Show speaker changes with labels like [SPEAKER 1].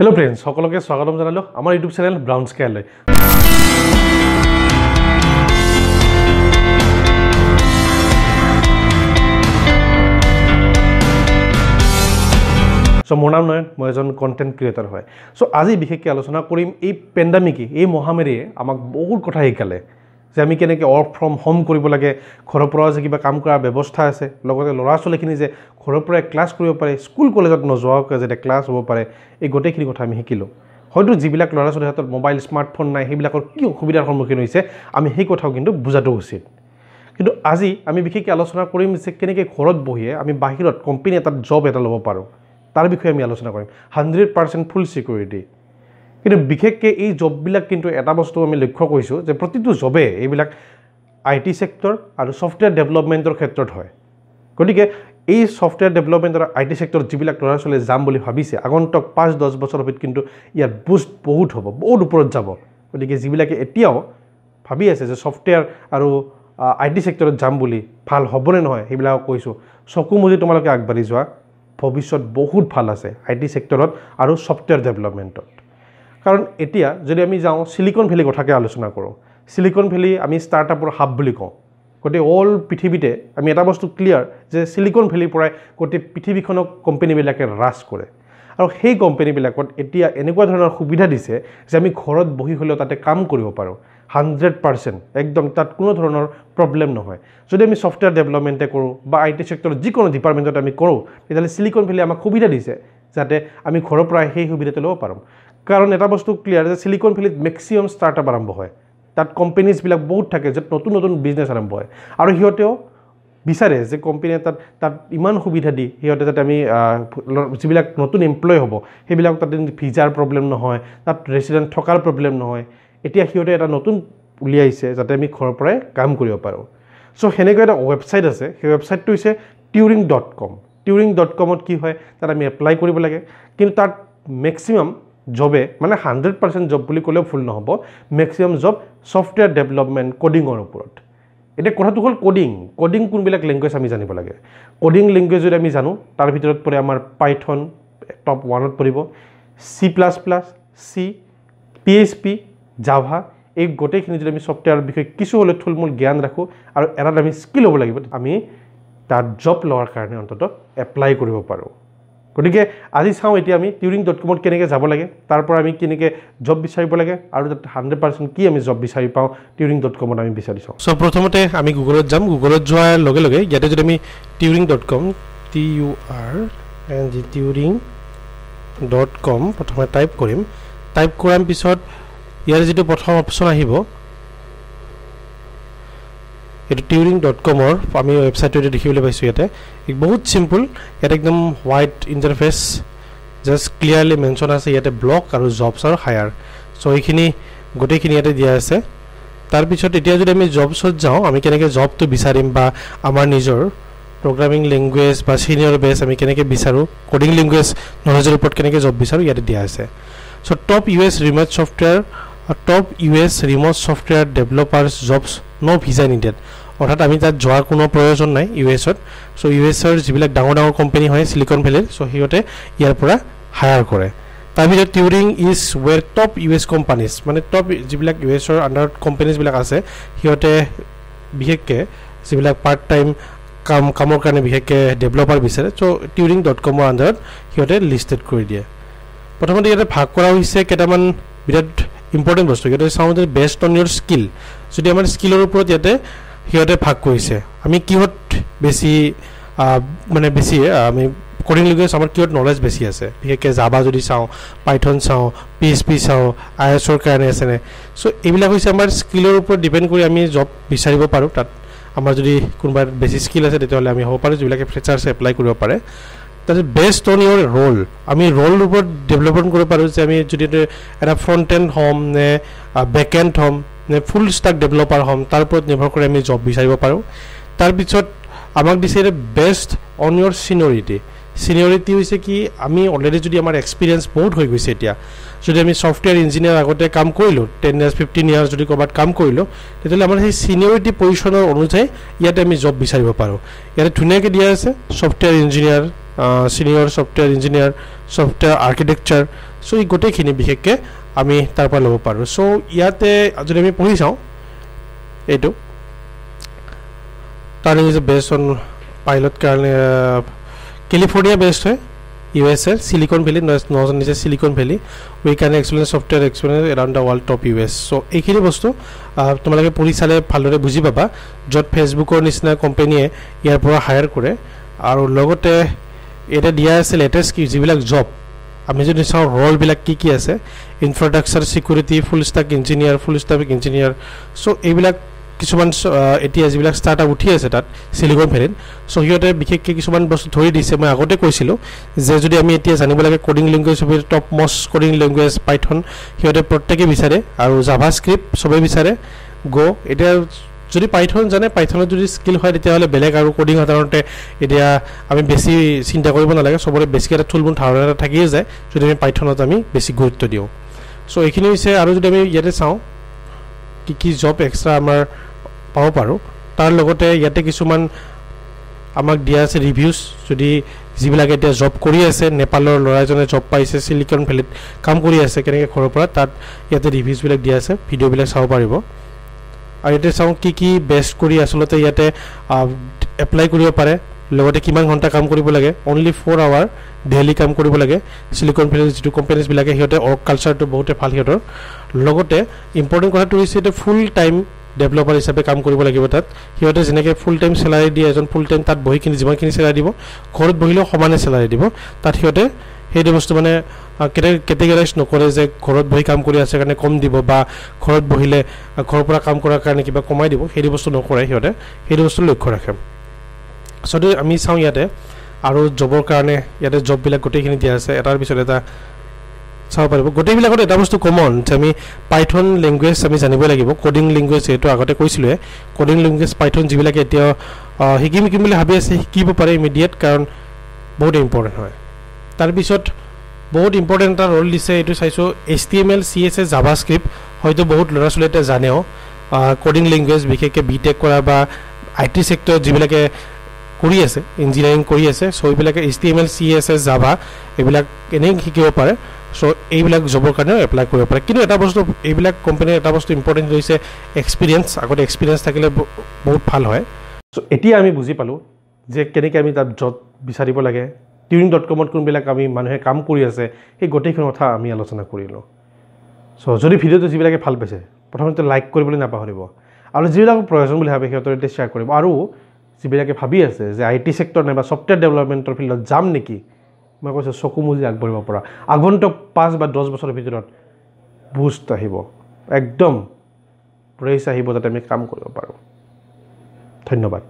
[SPEAKER 1] Hello friends সকলোকে স্বাগতম জনালোঁ আমাৰ ইউটিউব চেনেল ব্ৰাউন স্কেয়াৰলৈ চ' মোৰ নাম নয়ন মই এজন কণ্টেণ্ট ক্ৰিয়েটৰ হয়। চ' আজি বিশেষকৈ আলোচনা কৰিম এই পেণ্ডামিকে এই মহামাৰীয়ে আমাক বহুত কথা শিকালে। যে আমি কেনেকৈ ৱৰ্ক ফ্ৰম হোম কৰিব লাগে ঘৰৰ পৰা যে কিবা কাম কৰাৰ ব্যৱস্থা আছে লগতে ল'ৰা ছোৱালীখিনি যে ঘৰৰ পৰাই ক্লাছ কৰিব পাৰে স্কুল কলেজত নোযোৱাকৈ যাতে ক্লাছ হ'ব পাৰে এই গোটেইখিনি কথা আমি শিকিলোঁ। হয়তো যিবিলাক ল'ৰা ছোৱালীৰ হাতত মোবাইল স্মাৰ্টফোন নাই সেইবিলাকৰ কি অসুবিধাৰ সন্মুখীন হৈছে আমি সেই কথাও কিন্তু বুজাটো উচিত। কিন্তু আজি আমি বিশেষকৈ আলোচনা কৰিম যে কেনেকৈ ঘৰত বহিয়ে আমি বাহিৰত কোম্পানী এটাত জব এটা ল'ব পাৰোঁ তাৰ বিষয়ে আমি আলোচনা কৰিম। হাণ্ড্ৰেড পাৰ্চেণ্ট ফুল ছিকিউৰিটি কিন্তু বিশেষকৈ এই জববিলাক কিন্তু এটা বস্তু আমি লক্ষ্য কৰিছোঁ যে প্ৰতিটো জবে এইবিলাক আই টি ছেক্টৰ আৰু ছফ্টৱেৰ ডেভেলপমেণ্টৰ ক্ষেত্ৰত হয়। গতিকে এই ছফ্টৱেৰ ডেভেলপমেণ্ট আৰু আই টি ছেক্টৰত যিবিলাক ল'ৰা ছোৱালীয়ে যাম বুলি ভাবিছে আগন্তুক পাঁচ দহ বছৰৰ ভিতৰত কিন্তু ইয়াত বুষ্ট বহুত হ'ব বহুত ওপৰত যাব। গতিকে যিবিলাকে এতিয়াও ভাবি আছে যে ছফ্টৱেৰ আৰু আই টি ছেক্টৰত যাম বুলি ভাল হ'বনে নহয় সেইবিলাকক কৈছোঁ চকু মুজি তোমালোকে আগবাঢ়ি যোৱা। ভৱিষ্যত বহুত ভাল আছে আই টি ছেক্টৰত আৰু ছফ্টৱেৰ ডেভেলপমেণ্টত কাৰণ এতিয়া যদি আমি যাওঁ চিলিকন ভেলী কথাকে আলোচনা কৰোঁ। চিলিকন ভেলী আমি ষ্টাৰ্টআপৰ হাব বুলি কওঁ। গতিকে অল পৃথিৱীতে আমি এটা বস্তু ক্লিয়াৰ যে চিলিকন ভেলীৰ পৰাই গোটেই পৃথিৱীখনক কোম্পেনীবিলাকে হ্ৰাস কৰে। আৰু সেই কোম্পেনীবিলাকত এতিয়া এনেকুৱা ধৰণৰ সুবিধা দিছে যে আমি ঘৰত বহি হ'লেও তাতে কাম কৰিব পাৰোঁ। হাণ্ড্ৰেড পাৰ্চেণ্ট একদম তাত কোনো ধৰণৰ প্ৰব্লেম নহয়। যদি আমি ছফ্টৱেৰ ডেভেলপমেণ্টে কৰোঁ বা আই টি ছেক্টৰত যিকোনো ডিপাৰ্টমেণ্টত আমি কৰোঁ তেতিয়াহ'লে চিলিকন ভেলী আমাক সুবিধা দিছে যাতে আমি ঘৰৰ পৰাই সেই সুবিধাটো ল'ব পাৰোঁ। কাৰণ এটা বস্তু ক্লিয়াৰ যে চিলিকন ভেলীত মেক্সিমাম ষ্টাৰ্টআপ আৰম্ভ হয়। তাত কোম্পেনীজবিলাক বহুত থাকে য'ত নতুন নতুন বিজনেছ আৰম্ভ হয়। আৰু সিহঁতেও বিচাৰে যে কোম্পেনীয়ে তাত তাত ইমান সুবিধা দি সিহঁতে যাতে আমি যিবিলাক নতুন এমপ্লয় হ'ব সেইবিলাক তাতে ভিজাৰ প্ৰব্লেম নহয় তাত ৰেচিডেণ্ট থকাৰ প্ৰব্লেম নহয়। এতিয়া সিহঁতে এটা নতুন উলিয়াইছে যাতে আমি ঘৰৰ পৰাই কাম কৰিব পাৰোঁ। চ' সেনেকৈ এটা ৱেবছাইট আছে। সেই ৱেবছাইটটো হৈছে টিউৰিং ডট কম টিউৰিং ডট কমত কি হয় তাত আমি এপ্লাই কৰিব লাগে। কিন্তু তাত মেক্সিমাম জবে মানে হাণ্ড্ৰেড পাৰ্চেণ্ট জব বুলি ক'লেও ভুল নহ'ব মেক্সিমাম জব ছফ্টৱেৰ ডেভেলপমেণ্ট কডিঙৰ ওপৰত। এতিয়া কথাটো হ'ল কডিং কডিং কোনবিলাক লেংগুৱেজ আমি জানিব লাগে? কডিং লেংগুৱেজ যদি আমি জানো তাৰ ভিতৰত পৰে আমাৰ পাইথন টপ ওৱানত পৰিব। C plus plus C P H P Java এই গোটেইখিনি যদি আমি ছফ্টৱেৰৰ বিষয়ে কিছু হ'লেও থুলমূল জ্ঞান ৰাখোঁ আৰু এটাত আমি স্কিল হ'ব লাগিব আমি তাত জব লোৱাৰ কাৰণে অন্ততঃ এপ্লাই কৰিব পাৰোঁ। গতিকে আজি চাওঁ এতিয়া আমি টিউৰিং ডট কমত কেনেকৈ যাব লাগে তাৰ পৰা আমি কেনেকৈ জব বিচাৰিব লাগে আৰু তাত হাণ্ড্ৰেড পাৰ্চেণ্ট কি আমি জব বিচাৰি পাওঁ টিউৰিং ডট কমত আমি বিচাৰি চাওঁ। চ' প্ৰথমতে আমি গুগলত যাম গুগলত যোৱাৰ লগে লগে ইয়াতে যদি আমি Turing dot com T U R N G Turing dot com প্ৰথমে টাইপ কৰিম টাইপ কৰাৰ পিছত ইয়াৰ যিটো প্ৰথম অপশ্যন আহিব এইটো টিউৰিং ডট কমৰ আমি ৱেবছাইটটো এতিয়া দেখিবলৈ পাইছোঁ ইয়াতে। বহুত চিম্পুল ইয়াতে একদম white interface just clearly mention আছে ইয়াতে ব্লক আৰু জবছ আৰু হায়াৰ চ' এইখিনি গোটেইখিনি ইয়াতে দিয়া আছে। তাৰপিছত এতিয়া যদি আমি জবছত যাওঁ আমি কেনেকৈ জবটো বিচাৰিম বা আমাৰ নিজৰ প্ৰগ্ৰামিং লেংগুৱেজ বা ছিনিয়ৰ বেছ আমি কেনেকৈ বিচাৰোঁ কডিং লেংগুৱেজ নলেজৰ ওপৰত কেনেকৈ জব বিচাৰোঁ ইয়াতে দিয়া আছে। So' top U S remote software top U S remote software developers jobs no' visa needed অৰ্থাৎ আমি তাত যোৱাৰ কোনো প্ৰয়োজন নাই ইউ এছত চ' ইউ এছৰ যিবিলাক ডাঙৰ ডাঙৰ কোম্পানী হয় চিলিকন ভেলীৰ চ' সিহঁতে ইয়াৰ পৰা হায়াৰ কৰে। তাৰপিছত Turing is where top U S companies মানে টপ যিবিলাক ইউ এছৰ আণ্ডাৰত কোম্পানীজবিলাক আছে সিহঁতে বিশেষকৈ যিবিলাক পাৰ্ট টাইম কাম কামৰ কাৰণে বিশেষকৈ ডেভেলপাৰ বিচাৰে চ' টিউৰিং ডট কমৰ আণ্ডাৰত সিহঁতে লিষ্টেড কৰি দিয়ে। প্ৰথমতে ইয়াতে ভাগ কৰা হৈছে কেইটামান বিৰাট ইম্পৰ্টেণ্ট বস্তু। সিহঁতে চাওঁ যে বেষ্ট অন ইয়ৰ স্কিল যদি আমাৰ স্কিলৰ ওপৰত ইয়াতে সিহঁতে ভাগ কৰিছে। আমি কিহত বেছি মানে বেছি আমি কডিং লেংগুৱেজ আমাৰ কিহত নলেজ বেছি আছে? বিশেষকৈ জাবা যদি চাওঁ পাইথন চাওঁ পি এইচ পি চাওঁ আই এছৰ কাৰণে আছেনে চ' এইবিলাক হৈছে আমাৰ স্কিলৰ ওপৰত ডিপেণ্ড কৰি আমি জব বিচাৰিব পাৰোঁ। তাত আমাৰ যদি কোনোবা বেছি স্কিল আছে তেতিয়াহ'লে আমি হ'ব পাৰোঁ যিবিলাকে ফ্ৰেচাৰ্ছে এপ্লাই কৰিব পাৰে। তাৰপিছত বেষ্ট অন ইয়ৰ ৰ'ল আমি ৰ'লৰ ওপৰত ডেভেলপমেণ্ট কৰিব পাৰোঁ যে আমি যদি এটা ফ্ৰণ্ট এণ্ড হ'ম নে বেক এণ্ড হ'ম ফুল ষ্টাক ডেভেলপাৰ হ'ম তাৰ ওপৰত নিৰ্ভৰ কৰি আমি জব বিচাৰিব পাৰোঁ। তাৰপিছত আমাক দিছে best on year seniority seniority হৈছে কি আমি অলৰেডি যদি আমাৰ এক্সপিৰিয়েঞ্চ বহুত হৈ গৈছে এতিয়া যদি আমি ছফ্টৱেৰ ইঞ্জিনিয়াৰ আগতে কাম কৰিলোঁ টেন ইয়াৰ্ছ ফিফটিন ইয়াৰ্ছ যদি ক'ৰবাত কাম কৰিলোঁ তেতিয়াহ'লে আমাৰ সেই চিনিয়ৰিটি পজিশ্যনৰ অনুযায়ী ইয়াতে আমি জব বিচাৰিব পাৰোঁ। ইয়াতে ধুনীয়াকৈ দিয়া আছে software engineer
[SPEAKER 2] senior software engineer software architecture so' এই গোটেইখিনি বিশেষকৈ আমি তাৰ পৰা ল'ব পাৰোঁ। চ' ইয়াতে যদি আমি পঢ়ি চাওঁ এইটো Turing is best on pilot কাৰণে কেলিফৰ্ণিয়া বেষ্ট হয় U S A Silicon Valley নজন নিচে Silicon Valley we can explain software explain around the world top US so চ' এইখিনি বস্তু তোমালোকে পঢ়ি চালে ভালদৰে বুজি পাবা য'ত ফেচবুকৰ নিচিনা কোম্পেনীয়ে ইয়াৰ পৰা হায়াৰ কৰে আৰু লগতে এতিয়া দিয়া আছে লেটেষ্ট যিবিলাক জব আমি যদি চাওঁ ৰলবিলাক কি কি আছে infrastructure security full stack engineer full stack engineer so' এইবিলাক কিছুমান এতিয়া যিবিলাক ষ্টাৰ্টআপ উঠি আছে তাত চিলিকন ভেলীত চ' সিহঁতে বিশেষকৈ কিছুমান বস্তু ধৰি দিছে। মই আগতে কৈছিলোঁ যে যদি আমি এতিয়া জানিব লাগে coding language top most coding language Python সিহঁতে প্ৰত্যেকে বিচাৰে আৰু জাভা স্ক্ৰিপ্ট চবেই বিচাৰে গ' এতিয়া যদি পাইথন জানে পাইথনত যদি স্কিল হয় তেতিয়াহ'লে বেলেগ আৰু ক'ডিং সাধাৰণতে এতিয়া আমি বেছি চিন্তা কৰিব নালাগে। চবৰে বেছিকৈ এটা থুলমূল ধাৰণা এটা থাকিয়ে যায় যদি আমি পাইথনত আমি বেছি গুৰুত্ব দিওঁ। চ' এইখিনি হৈছে আৰু যদি আমি ইয়াতে চাওঁ কি কি জব এক্সট্ৰা আমাৰ পাব পাৰোঁ তাৰ লগতে ইয়াতে কিছুমান আমাক দিয়া আছে ৰিভিউজ যদি যিবিলাকে এতিয়া জব কৰি আছে নেপালৰ ল'ৰা এজনে জব পাইছে চিলিকন ভেলীত কাম কৰি আছে কেনেকৈ ঘৰৰ পৰা তাত ইয়াতে ৰিভিউজবিলাক দিয়া আছে ভিডিঅ'বিলাক চাব পাৰিব। আৰু ইয়াতে চাওঁ কি কি বেষ্ট কৰি আচলতে ইয়াতে এপ্লাই কৰিব পাৰে। লগতে কিমান ঘণ্টা কাম কৰিব লাগে। অনলি ফ'ৰ আৱাৰ ডেইলি কাম কৰিব লাগে। চিলিকন ভেলীৰ যিটো কোম্পেনীজবিলাকে সিহঁতে ৱৰ্ক কালচাৰটো বহুতে ভাল সিহঁতৰ। লগতে ইম্পৰ্টেণ্ট কথাটো হৈছে এতিয়া ফুল টাইম ডেভেলপাৰ হিচাপে কাম কৰিব লাগিব তাত। সিহঁতে যেনেকৈ ফুল টাইম চেলাৰী দিয়ে এজন ফুল টাইম তাত বহি কিনি যিমানখিনি চেলাৰী দিব ঘৰত বহিলেও সমানে চেলাৰী দিব। তাত সিহঁতে সেইটো বস্তু মানে কেটেগৰাইজ নকৰে যে ঘৰত বহি কাম কৰি আছে কাৰণে কম দিব বা ঘৰত বহিলে ঘৰৰ পৰা কাম কৰাৰ কাৰণে কিবা কমাই দিব সেইটো বস্তু নকৰে সিহঁতে। সেইটো বস্তু লক্ষ্য ৰাখে। আচলতে আমি চাওঁ ইয়াতে। আৰু জবৰ কাৰণে ইয়াতে জববিলাক গোটেইখিনি দিয়া আছে। এটাৰ পিছত এটা চাব পাৰিব। গোটেইবিলাকত এটা বস্তু কমন যে আমি পাইথন লেংগুৱেজ আমি জানিব লাগিব। ক'ডিং লেংগুৱেজ যিহেতু আগতে কৈছিলোঁৱে। ক'ডিং লেংগুৱেজ পাইথন যিবিলাকে এতিয়াও শিকিম শিকিম বুলি ভাবি আছে শিকিব পাৰে ইমিডিয়েট কাৰণ বহুত ইম্পৰ্টেণ্ট হয়। তাৰপিছত বহুত ইম্পৰ্টেণ্ট এটা ৰ'ল দিছে এইটো চাইছোঁ H T M L C S S JavaScript হয়তো বহুত ল'ৰা ছোৱালীয়ে এতিয়া জানেও। ক'ডিং লেংগুৱেজ বিশেষকৈ বি টেক কৰা বা আই টি ছেক্টৰত যিবিলাকে কৰি আছে ইঞ্জিনিয়াৰিং কৰি আছে চ' এইবিলাকে H T M L C S S Java এইবিলাক এনেই শিকিব পাৰে। চ' এইবিলাক জবৰ কাৰণেও এপ্লাই কৰিব পাৰে। কিন্তু এটা বস্তু এইবিলাক কোম্পানীৰ এটা বস্তু ইম্পৰ্টেণ্ট হৈছে এক্সপিৰিয়েঞ্চ আগতে এক্সপিৰিয়েঞ্চ থাকিলে বহুত ভাল হয়।
[SPEAKER 1] চ' এতিয়া আমি বুজি পালোঁ যে কেনেকৈ আমি তাত জব বিচাৰিব লাগে। টিউৰিং ডট কমত কোনবিলাক আমি মানুহে কাম কৰি আছে সেই গোটেইখিনি কথা আমি আলোচনা কৰিলোঁ। চ' যদি ভিডিঅ'টো যিবিলাকে ভাল পাইছে প্ৰথমতে লাইক কৰিবলৈ নাপাহৰিব। আৰু যিবিলাকৰ প্ৰয়োজন বুলি ভাবে সিহঁতৰ এতিয়া শ্বেয়াৰ কৰিব। আৰু যিবিলাকে ভাবি আছে যে আই টি ছেক্টৰ নাইবা ছফ্টৱেৰ ডেভেলপমেণ্টৰ ফিল্ডত যাম নেকি মই কৈছোঁ চকু মুজি আগবাঢ়িব পৰা। আগন্তুক পাঁচ বা দহ বছৰৰ ভিতৰত বুষ্ট আহিব। একদম ৰেচ আহিব যাতে আমি কাম কৰিব পাৰোঁ। ধন্যবাদ।